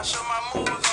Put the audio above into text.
I show my